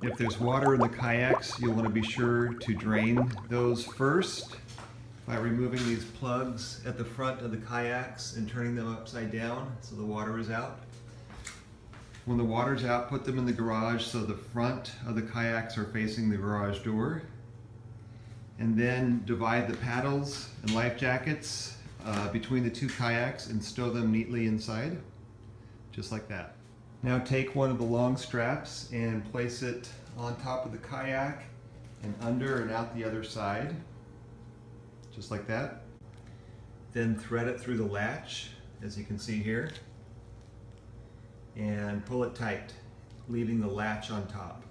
If there's water in the kayaks, you'll want to be sure to drain those first by removing these plugs at the front of the kayaks and turning them upside down so the water is out. When the water's out, put them in the garage so the front of the kayaks are facing the garage door. And then divide the paddles and life jackets uh, between the two kayaks and stow them neatly inside, just like that. Now take one of the long straps and place it on top of the kayak and under and out the other side, just like that. Then thread it through the latch, as you can see here, and pull it tight, leaving the latch on top.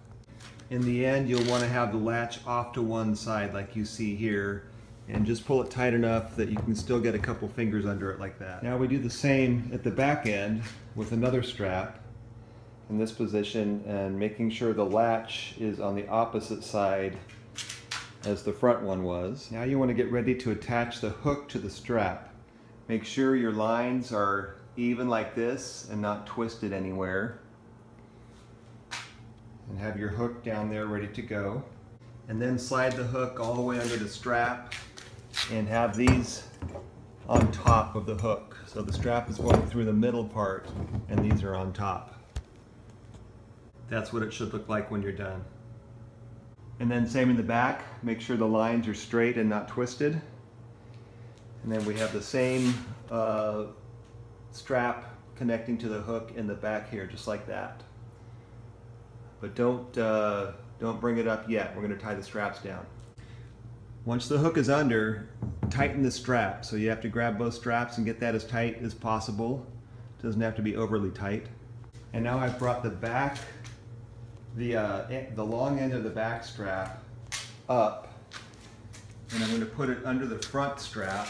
In the end, you'll want to have the latch off to one side like you see here, and just pull it tight enough that you can still get a couple fingers under it like that. Now we do the same at the back end with another strap in this position and making sure the latch is on the opposite side as the front one was. Now you want to get ready to attach the hook to the strap. Make sure your lines are even like this and not twisted anywhere. And have your hook down there ready to go. And then slide the hook all the way under the strap and have these on top of the hook. So the strap is going through the middle part and these are on top. That's what it should look like when you're done. And then same in the back, make sure the lines are straight and not twisted. And then we have the same uh, strap connecting to the hook in the back here, just like that. But don't, uh, don't bring it up yet. We're gonna tie the straps down. Once the hook is under, tighten the strap. So you have to grab both straps and get that as tight as possible. It Doesn't have to be overly tight. And now I've brought the back the, uh, the long end of the back strap up and I'm going to put it under the front strap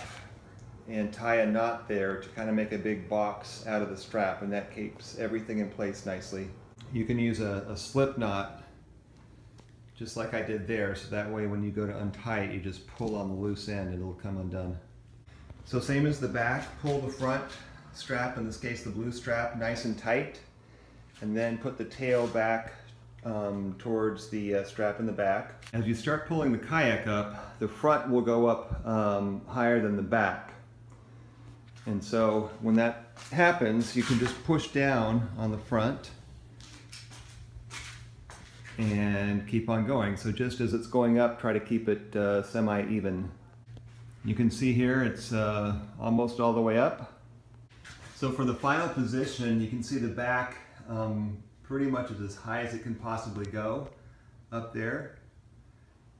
and tie a knot there to kind of make a big box out of the strap and that keeps everything in place nicely. You can use a, a slip knot just like I did there so that way when you go to untie it you just pull on the loose end and it'll come undone. So same as the back, pull the front strap, in this case the blue strap, nice and tight and then put the tail back um, towards the uh, strap in the back. As you start pulling the kayak up, the front will go up um, higher than the back. And so when that happens, you can just push down on the front and keep on going. So just as it's going up, try to keep it uh, semi-even. You can see here it's uh, almost all the way up. So for the final position, you can see the back um, pretty much is as high as it can possibly go up there.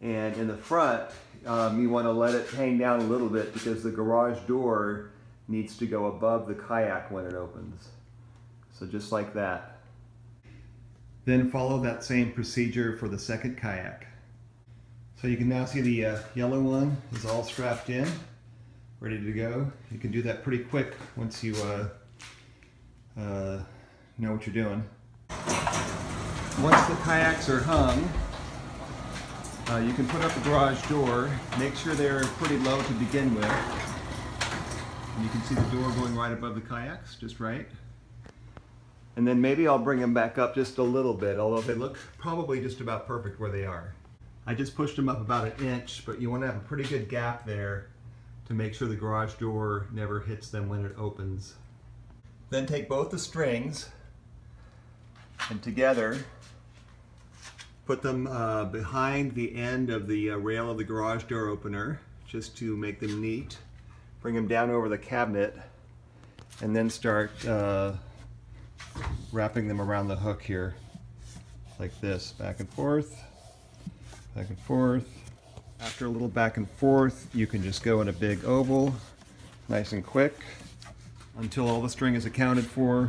And in the front, um, you want to let it hang down a little bit because the garage door needs to go above the kayak when it opens. So just like that. Then follow that same procedure for the second kayak. So you can now see the uh, yellow one is all strapped in, ready to go. You can do that pretty quick once you uh, uh, know what you're doing. Once the kayaks are hung, uh, you can put up the garage door. Make sure they're pretty low to begin with. And you can see the door going right above the kayaks, just right. And then maybe I'll bring them back up just a little bit, although they look probably just about perfect where they are. I just pushed them up about an inch, but you want to have a pretty good gap there to make sure the garage door never hits them when it opens. Then take both the strings and together Put them uh, behind the end of the uh, rail of the garage door opener just to make them neat. Bring them down over the cabinet and then start uh, wrapping them around the hook here like this, back and forth, back and forth. After a little back and forth, you can just go in a big oval, nice and quick, until all the string is accounted for.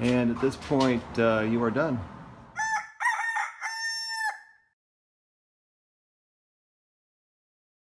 And at this point, uh, you are done.